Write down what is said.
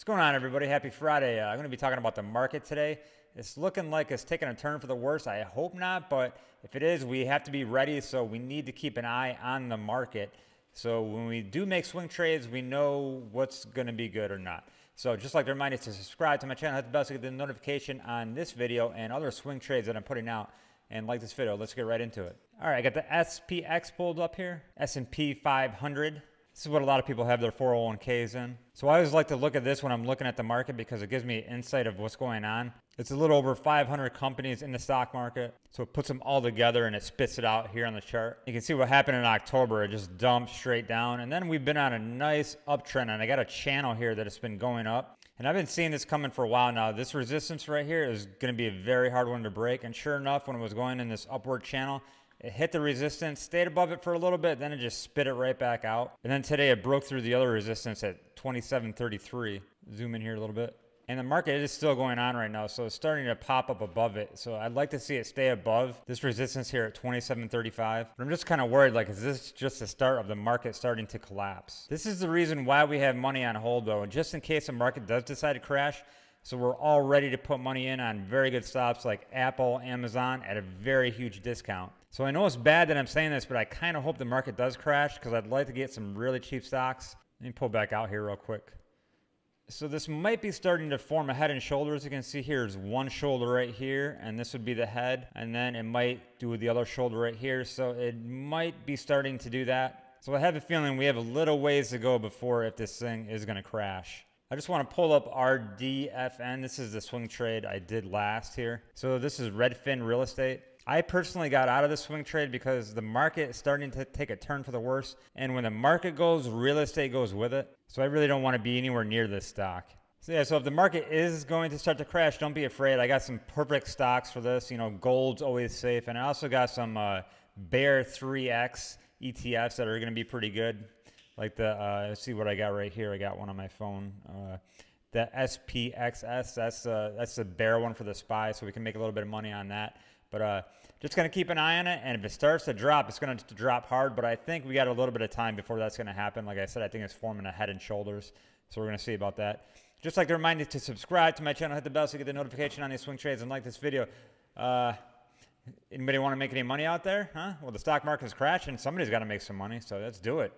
What's going on, everybody? Happy Friday. Uh, I'm going to be talking about the market today. It's looking like it's taking a turn for the worse. I hope not, but if it is, we have to be ready. So we need to keep an eye on the market. So when we do make swing trades, we know what's going to be good or not. So just like to remind you to subscribe to my channel, hit the bell to get the notification on this video and other swing trades that I'm putting out. And like this video, let's get right into it. All right, I got the SPX pulled up here, S&P 500. This is what a lot of people have their 401ks in. So I always like to look at this when I'm looking at the market because it gives me insight of what's going on. It's a little over 500 companies in the stock market. So it puts them all together and it spits it out here on the chart. You can see what happened in October. It just dumped straight down. And then we've been on a nice uptrend and I got a channel here that has been going up. And I've been seeing this coming for a while now. This resistance right here is going to be a very hard one to break. And sure enough, when it was going in this upward channel, it hit the resistance, stayed above it for a little bit, then it just spit it right back out. And then today it broke through the other resistance at 27.33. Zoom in here a little bit. And the market is still going on right now, so it's starting to pop up above it. So I'd like to see it stay above this resistance here at 27.35. But I'm just kind of worried, like, is this just the start of the market starting to collapse? This is the reason why we have money on hold, though. And just in case the market does decide to crash, so we're all ready to put money in on very good stops like Apple, Amazon at a very huge discount. So I know it's bad that I'm saying this, but I kind of hope the market does crash because I'd like to get some really cheap stocks. Let me pull back out here real quick. So this might be starting to form a head and shoulders. You can see here's one shoulder right here, and this would be the head. And then it might do the other shoulder right here. So it might be starting to do that. So I have a feeling we have a little ways to go before if this thing is going to crash. I just want to pull up RDFN. This is the swing trade I did last here. So this is Redfin Real Estate. I personally got out of the swing trade because the market is starting to take a turn for the worse. And when the market goes, real estate goes with it. So I really don't want to be anywhere near this stock. So yeah, so if the market is going to start to crash, don't be afraid. I got some perfect stocks for this. You know, gold's always safe. And I also got some uh, Bear 3X ETFs that are going to be pretty good. Like the, uh, let's see what I got right here. I got one on my phone. Uh, the SPXS, that's, uh, that's the bear one for the SPY, so we can make a little bit of money on that. But uh, just going to keep an eye on it. And if it starts to drop, it's going to drop hard. But I think we got a little bit of time before that's going to happen. Like I said, I think it's forming a head and shoulders. So we're going to see about that. Just like to remind you to subscribe to my channel, hit the bell so you get the notification on these swing trades, and like this video. Uh, anybody want to make any money out there? Huh? Well, the stock market is crashing. Somebody's got to make some money, so let's do it.